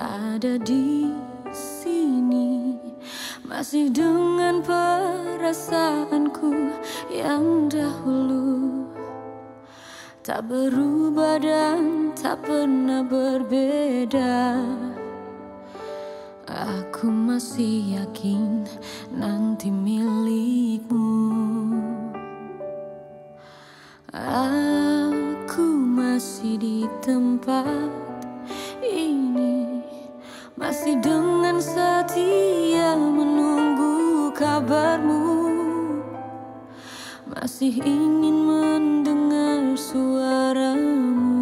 ada di sini. Masih dengan perasaanku yang dahulu. Tak berubah dan tak pernah berbeda. Aku masih yakin nanti milikmu. Aku masih di tempat masih dengan setia menunggu kabarmu. Masih ingin mendengar suaramu.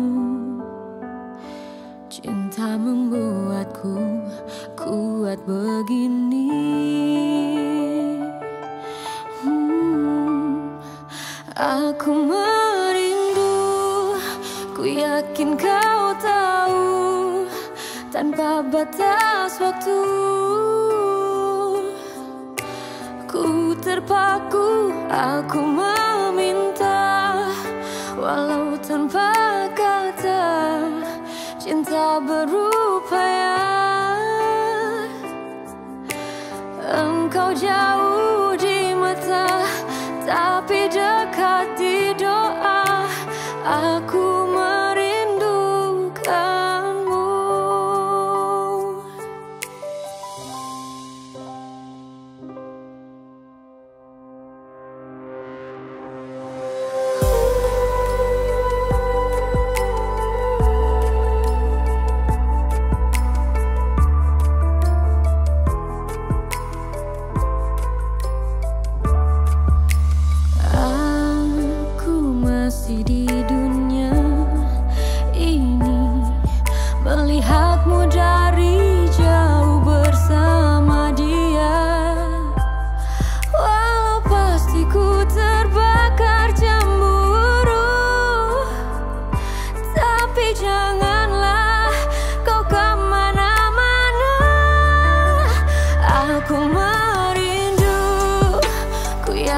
Cinta membuatku kuat begini. Hmm, Aku merindu, ku yakin kau tahu tanpa batas waktu Ku terpaku, aku meminta. Walau tanpa kata Cinta berupaya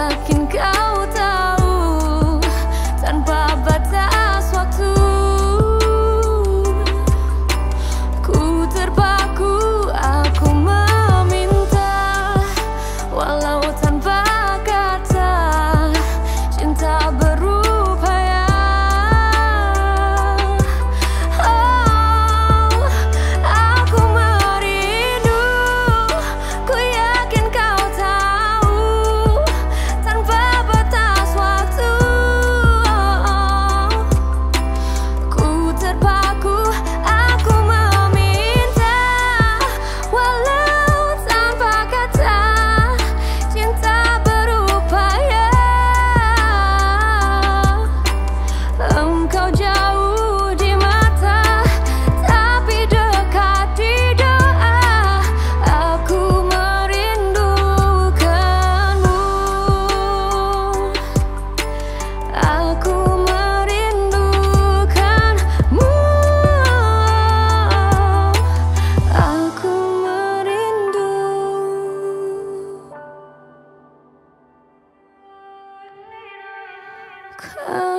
yakin kau come.